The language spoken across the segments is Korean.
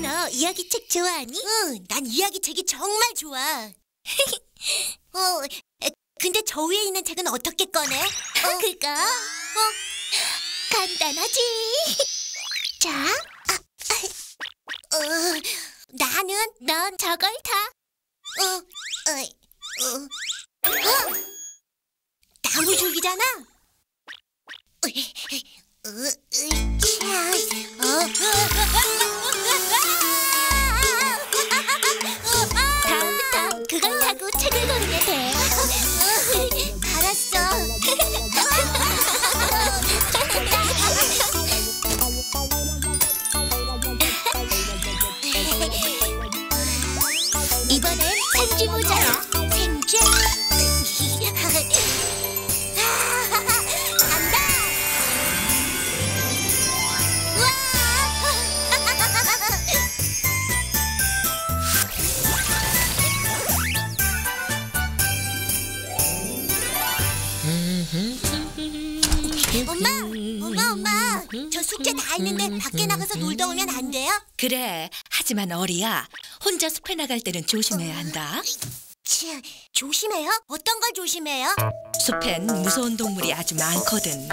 너 이야기책 좋아하니? 응, 난 이야기책이 정말 좋아. 어, 에, 근데 저 위에 있는 책은 어떻게 꺼내? 어, 그거 어, 간단하지. 자, 어, 나는 넌 저걸 타. 어, 어, 어, 어? 나무 줄기잖아. 으, 으, 으 이번엔 생쥐 모자야. 생쥐. 간다. 우와. 엄마, 엄마, 엄마. 저 숙제 다 했는데 밖에 나가서 놀다 오면 안 돼요? 그래. 하지만 어리야. 혼자 숲에 나갈 때는 조심해야 한다. 치, 조심해요? 어떤 걸 조심해요? 숲엔 무서운 동물이 아주 많거든.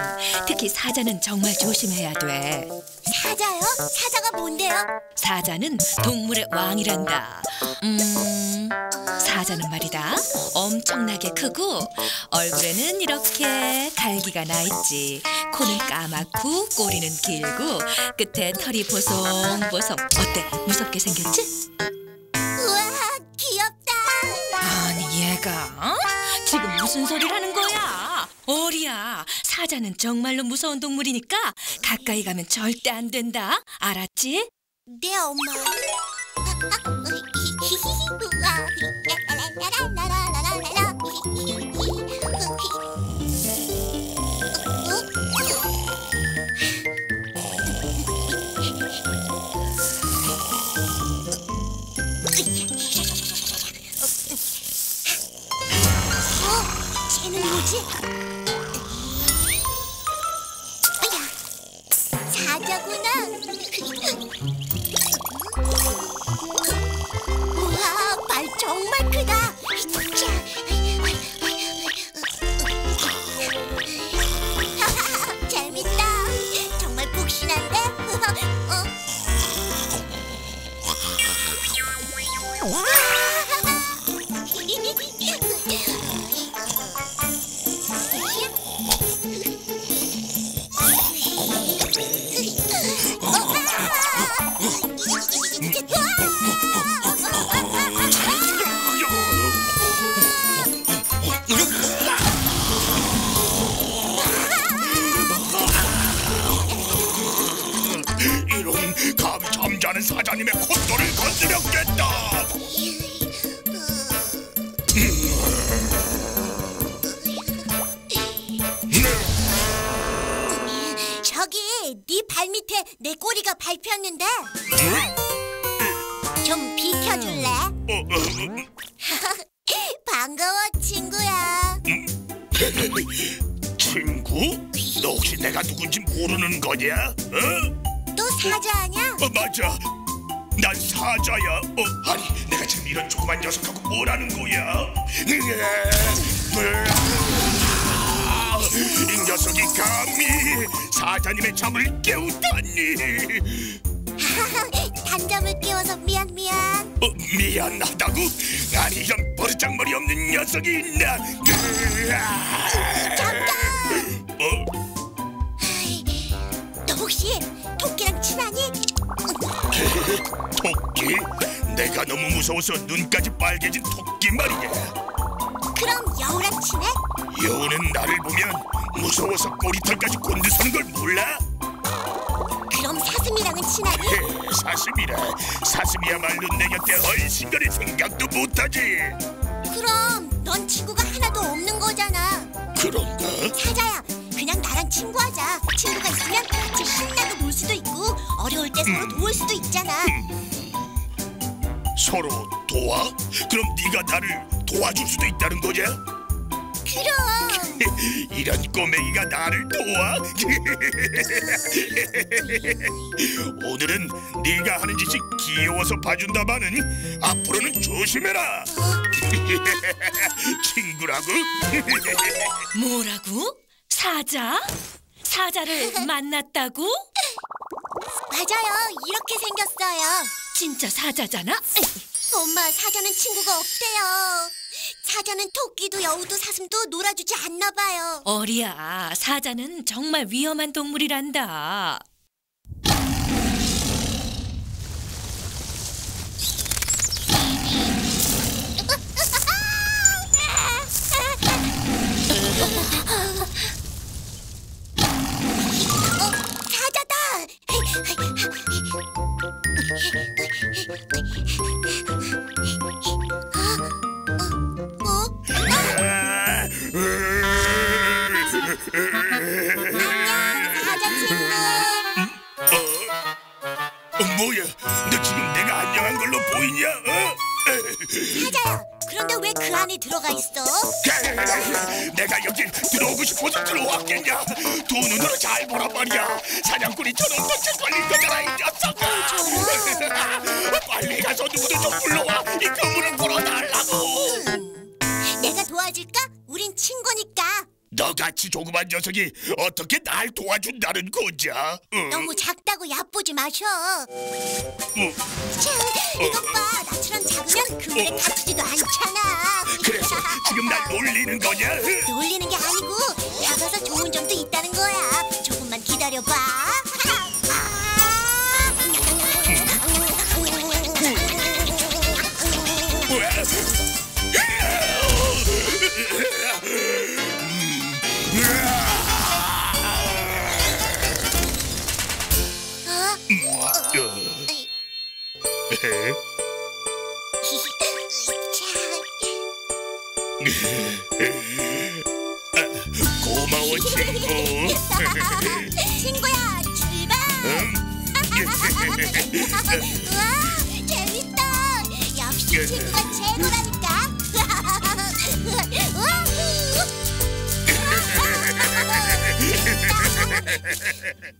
특히 사자는 정말 조심해야 돼. 사자요? 사자가 뭔데요? 사자는 동물의 왕이란다. 음, 사자는 말이다. 엄청나게 크고 얼굴에는 이렇게 갈기가 나 있지. 코는 까맣고 꼬리는 길고 끝에 털이 보송보송. 어때? 무섭게 생겼지? 어? 지금 무슨 소리를 하는 거야? 어리야. 사자는 정말로 무서운 동물이니까 가까이 가면 절대 안 된다. 알았지? 네, 엄마. 우와, 발 정말 이런 감 잠자는 사장님의 콧돌을 건드렸겠다. 저기 네 발 밑에 내 꼬리가 밟혔는데 좀 비켜줄래? 반가워 친구야. 친구? 너 혹시 내가 누군지 모르는 거냐? 어? 또 사자 아냐? 어 맞아. 난 사자야. 어, 아니 내가 지금 이런 조그만 녀석하고 뭐라는 거야? 이 녀석이 감히 사자님의 잠을 깨우다니. 단잠을 깨워서 미안 미안. 어, 미안하다고? 아니 이런 버르장머리 없는 녀석이 있나? 잠깐. 무 무서워서 눈까지 빨개진 토끼 말이야. 그럼 여우랑 친해? 여우는 나를 보면 무서워서 꼬리털까지 곤두서는 걸 몰라? 그럼 사슴이랑은 친하니? 헤, 사슴이라 사슴이야말로 내 곁에 얼씬거릴 생각도 못하지 그럼 넌 친구가 하나도 없는 거잖아. 그런가? 사자야, 그냥 나랑 친구하자. 친구가 있으면 같이 신나게 놀 수도 있고 어려울 때 서로 도울 수도 있잖아. 서로 도와? 그럼 네가 나를 도와줄 수도 있다는 거냐? 그럼 이런 꼬맹이가 나를 도와? 오늘은 네가 하는 짓이 귀여워서 봐준다마는 앞으로는 조심해라. 친구라고? 뭐라고? 사자? 사자를 만났다고? 맞아요. 이렇게 생겼어요. 진짜 사자잖아? 엄마, 사자는 친구가 없대요. 사자는 토끼도 여우도 사슴도 놀아주지 않나 봐요. 어리야, 사자는 정말 위험한 동물이란다. 보이냐? 어? 사자야, 그런데 왜 그 안에 들어가 있어? 내가 여기 들어오고 싶어서 들어왔겠냐? 두 눈으로 잘 보란 말이야. 사냥꾼이처럼 덕질 걸린 거잖아 이 녀석아. 빨리 가서 누구들 좀 불러와. 이 그물을 풀어달라고. 내가 도와줄까? 우린 친구니까. 너같이 조그만 녀석이 어떻게 날 도와준다는 거냐? 응? 너무 작다고 얕보지 마셔. 응. 참, 봐. 나처럼 갇히지도 않잖아. 그래서 지금 날 놀리는 거냐? 놀리는 게 아니고 작아서 좋은 점도 있다는 거야. 조금만 기다려봐. 고마워 친구. 친구야, 출발! 우와, 재밌다. 역시 친구가 최고라니까. 우와.